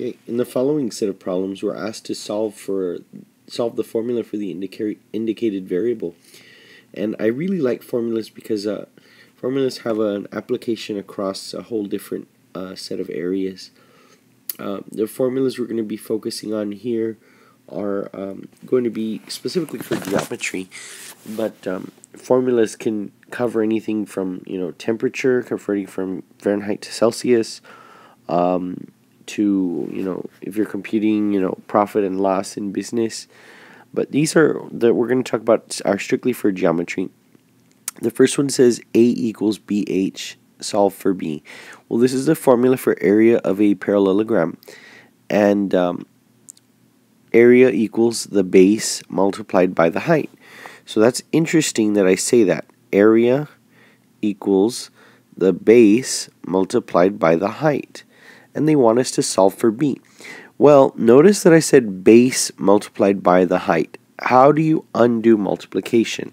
Okay, in the following set of problems, we're asked to solve for solve the formula for the indicated variable. And I really like formulas because uh, formulas have an application across a whole different uh, set of areas. Uh, the formulas we're going to be focusing on here are um, going to be specifically for geometry, but um, formulas can cover anything from you know temperature, converting from Fahrenheit to Celsius, um, to you know if you're computing you know profit and loss in business. But these are that we're going to talk about are strictly for geometry. The first one says a equals bh solve for b. Well this is the formula for area of a parallelogram. And um, area equals the base multiplied by the height. So that's interesting that I say that. Area equals the base multiplied by the height and they want us to solve for b. Well, notice that I said base multiplied by the height. How do you undo multiplication?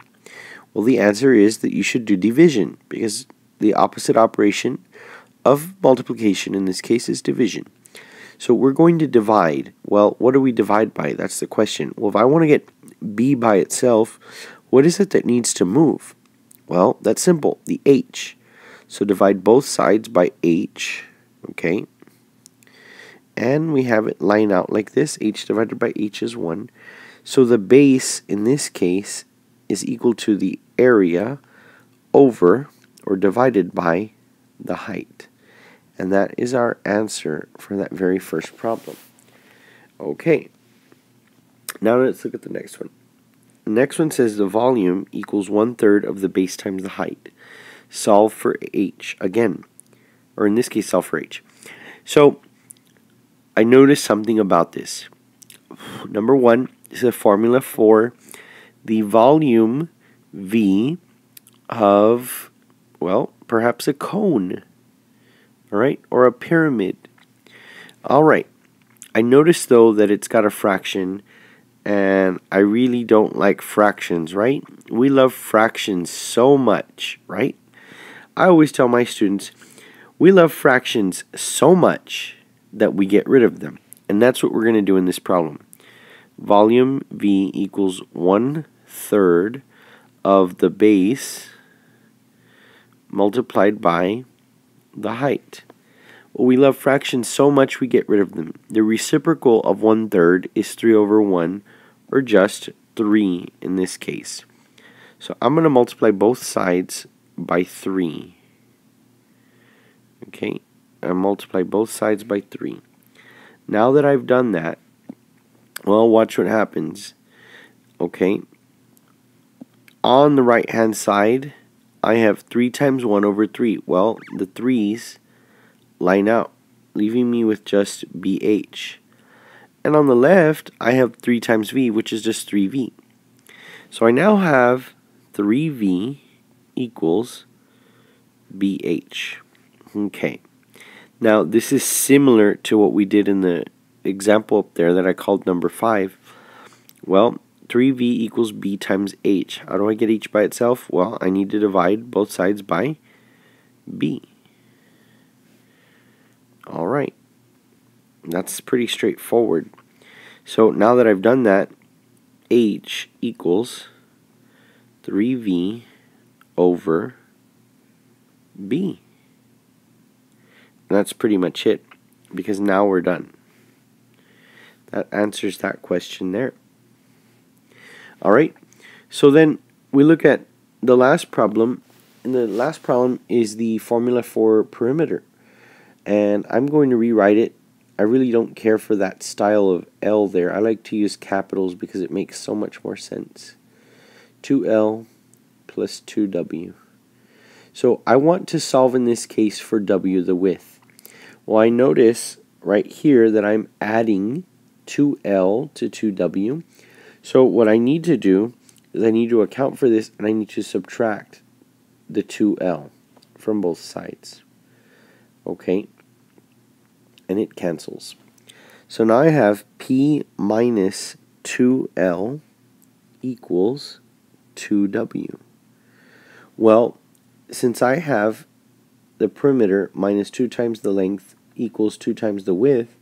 Well, the answer is that you should do division because the opposite operation of multiplication in this case is division. So we're going to divide. Well, what do we divide by? That's the question. Well, if I want to get b by itself, what is it that needs to move? Well, that's simple, the h. So divide both sides by h, okay? And we have it line out like this h divided by h is 1 so the base in this case is equal to the area over or divided by the height. And that is our answer for that very first problem. Okay. Now let's look at the next one. The next one says the volume equals one third of the base times the height. Solve for h again. Or in this case solve for h. So I noticed something about this. Number one is a formula for the volume V of, well, perhaps a cone, all right, or a pyramid. All right. I noticed though that it's got a fraction and I really don't like fractions, right? We love fractions so much, right? I always tell my students, we love fractions so much that we get rid of them. And that's what we're going to do in this problem. Volume V equals one third of the base multiplied by the height. Well, we love fractions so much we get rid of them. The reciprocal of one third is 3 over 1, or just 3 in this case. So I'm going to multiply both sides by 3. Okay, and multiply both sides by 3. Now that I've done that, well, watch what happens. Okay. On the right hand side, I have 3 times 1 over 3. Well, the 3's line out, leaving me with just BH. And on the left, I have 3 times V, which is just 3V. So I now have 3V equals BH. Okay. Now, this is similar to what we did in the example up there that I called number 5. Well, 3v equals b times h. How do I get h by itself? Well, I need to divide both sides by b. Alright. That's pretty straightforward. So now that I've done that, h equals 3v over b that's pretty much it because now we're done. That answers that question there. Alright, so then we look at the last problem, and the last problem is the formula for perimeter. And I'm going to rewrite it. I really don't care for that style of L there. I like to use capitals because it makes so much more sense. 2L plus 2W. So I want to solve in this case for W, the width. Well, I notice right here that I'm adding 2L to 2W. So what I need to do is I need to account for this and I need to subtract the 2L from both sides. Okay? And it cancels. So now I have P minus 2L equals 2W. Well, since I have the perimeter minus 2 times the length equals 2 times the width,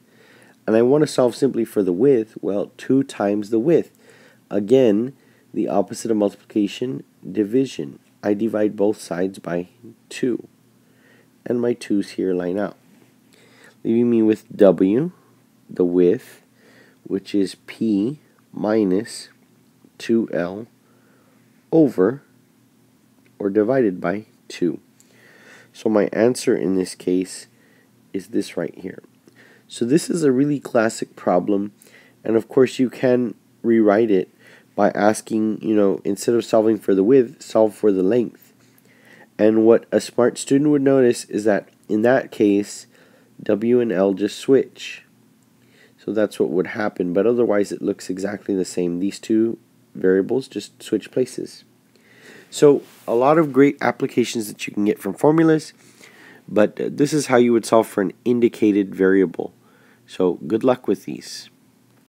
and I want to solve simply for the width, well, 2 times the width. Again, the opposite of multiplication, division. I divide both sides by 2. And my 2's here line out. Leaving me with W, the width, which is P minus 2L over, or divided by 2. So my answer in this case is this right here. So this is a really classic problem, and of course you can rewrite it by asking, you know, instead of solving for the width, solve for the length. And what a smart student would notice is that in that case, W and L just switch. So that's what would happen, but otherwise it looks exactly the same. These two variables just switch places. So a lot of great applications that you can get from formulas, but uh, this is how you would solve for an indicated variable. So good luck with these.